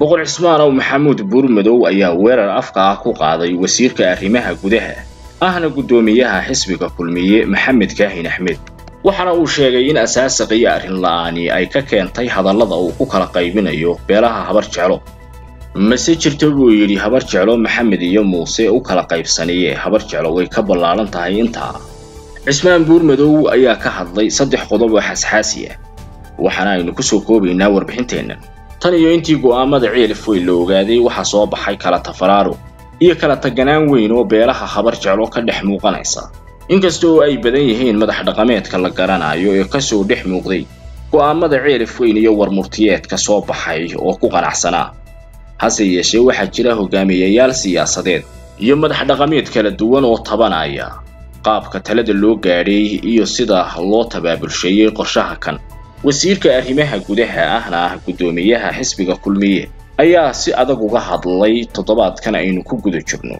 boqor cismaanow maxamuud buurmadow ayaa weerar afka ah ku qaaday wasiirka arrimaha gudaha ahna guddoomiyaha xisbiga kulmiye maxamed kaahin axmed. Waxaana uu sheegay in asaasiq iyo arrin la'aani ay ka keentay hadallada uu ku kala qaybinayo beelaha habar jeclo. Mase jirto buu yidhi habar jeclo maxamed iyo muuse u kala qaybsaniye habar jeclo way ka ballaaran tahay intaa cismaan buurmadow ayaa ka hadlay saddex qodob oo xasxaasi ah. Waxaana aynu ku soo koobaynaa warbixinteennan tan iyo intii go'aamada ceelif weyn la ogaaday waxaa soo baxay kala tafaraaro iyo kala taganaan weyn oo beelaha habar jeclo ka dhex muuqanaysa. Inkasta oo ay badan yihiin madax dhaqameedka la garanayo ee ka soo dhex muuqday go'aamada ceelif weyn iyo warmurtiyeedka soo baxay oo ku qanacsanaa. Hase yeeshee waxaa jira hogaamiyayaal siyaasadeed iyo madax dhaqameed kala duwan oo tabanaya. Qaabka talada loo gaadhay iyo sida loo tabaabulsheeyey qorshaha kan wasiirka arrimaha gudaha ahna ah guddoomiyaha xisbiga kulmiye ayaa si adag uga hadlay toddobaadkan aynu ku guda jirno.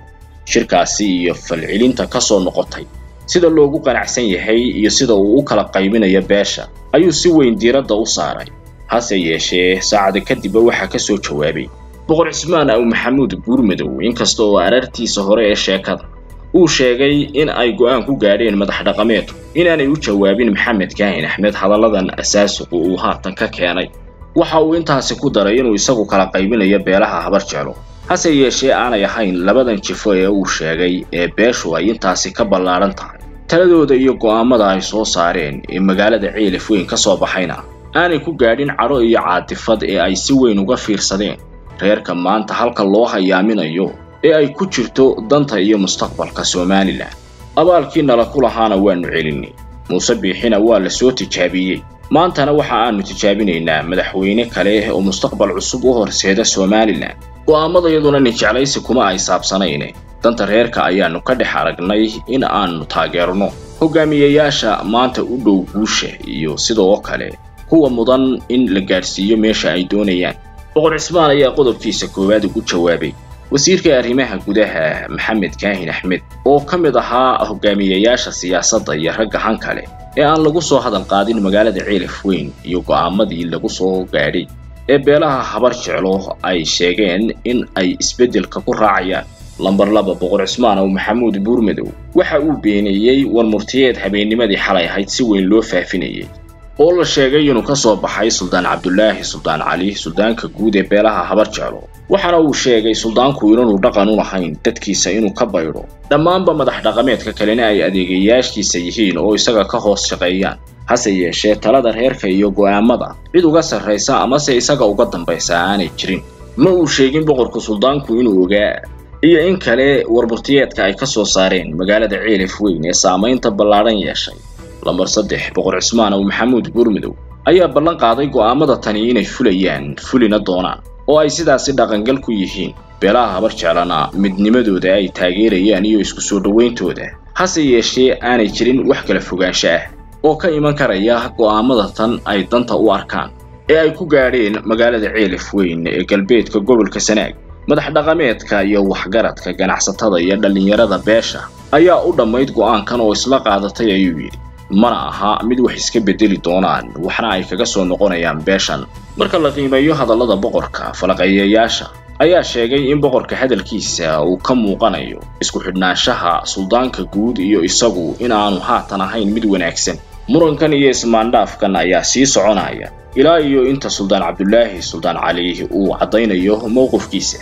Shirkaasi iyo falcelinta ka soo noqotay sida loogu qanacsan yahay iyo sida uu u kala qaybinayo beesha ayuu si weyn diiradda u saaray. Hase yeeshee saacada kadibba waxaa ka soo jawaabay. Boqor cismaan aw maxamuud buurmadow inkasta oo arartiisa hore ee sheekada uu sheegay in ay go'aan ku gaadheen madax dhaqameedku inaanay u jawaabin maxamed kaahin axmed hadalladan asaasiqu uu haatan ka keenay. Waxa uu intaasi ku daray inuu isagu kala qaybinayo beelaha habar jeclo hase yeeshee aanay ahayn labadan jifo ee uu sheegay ee beeshu ay intaasi ka ballaaran tahay. Taladooda iyo go'aamada ay soo saareen ee magaalada ceelif weyn ka soo baxayna aanay ku gaadhin cadho iyo caatifad ee ay si weyn uga fiirsadeen. Reerka maanta halka loo hayaaminayo ee ay ku jirto danta iyo mustaqbalka somalilan abaalkii nala ku lahaana waannu celinay muuse biixina waa la soo tijaabiyey. Maantana waxa aanu tijaabinaynaa madaxweyne kale oo mustaqbal cusub u horseeda somalilan go'aamadayaduna ninjeclaysi kuma ay saabsanayne. Danta reerka ayaannu ka dhex aragnay in aannu taageerno. Hogaamiyayaasha maanta u dhow guusha iyo sidoo kale kuwa mudan in la gaadhsiiyo meesha ay doonayaan. Boqor cismaan ayaa qodobkiisa koowaad ugu jawaabay wasiirka arrimaha gudaha maxamed kaahin axmed oo ka mid ahaa hogaamiyayaasha siyaasadda iyo ragga han kale ee aan lagu soo hadal qaadin magaalada ceelif weyn iyo go'aamadii lagu soo gaadhay ee beelaha habar jeclo ay sheegeen in ay isbeddelka ku raacayaan. Lambar laba boqor cismaan ow maxamuud buurmadow waxa uu beeneeyey warmurtiyeed habeennimadii xalay ahayd si weyn loo faafinayay oo la sheegay inuu ka soo baxay suldaan cabdulaahi suldaan cali suldaanka guud ee beelaha habar jeclo waxaana uu sheegay suldaanku inaanu dhaqan u lahayn dadkiisa inuu ka baydho dhammaanba madax dhaqameedka kalena ay adeegayaashkiisa yihiin oo isaga ka hoos shaqeeyaan hase yeeshee talada reerka iyo go'aamada. Cid uga sarraysa amase isaga uga dambaysa aanay jirin. Ma uu sheegin boqorka suldaanku inuu ogaa? Iyo in kale warmurtiyeedka ay ka soo saareen magaalada ceelif weyn ee saamaynta ballaadhan yeeshay lambar saddex boqor cismaan ow maxamuud buurmadow ayaa ballan qaaday go'aamada tani inay fulayaan fulina doonaan oo ay sidaasi dhaqangal ku yihiin. Beelaha habar jeclana midnimadooda ay taageerayaan iyo isku soo dhowayntooda hase yeeshee aanay jirin wax kala fogaansho ah oo ka iman karaya go'aamada tan ay danta u arkaan. Ee ay ku gaadheen magaalada ceelif weyn ee galbeedka gobolka sanaag madax dhaqameedka iyo waxgaradka ganacsatada iyo dhallinyarada beesha ayaa u dhammayd go'aankan oo isla qaadatay ayuu yidhi mana aha mid wax iska beddeli doonaan waxna ay kaga soo noqonayaan beeshan. Marka la qiimeeyo hadallada boqorka falaqeeyayaasha ayaa sheegay in boqorka hadalkiisa uu ka muuqanayo isku xidhnaanshaha suldaanka guud iyo isagu inaanu haatan ahayn mid wanaagsan. Murankan iyo ismaandhaafkan ayaa sii soconaya. Ilaa iyo inta suldaan cabdulaahi suldaan cali uu caddaynayo mowqifkiisa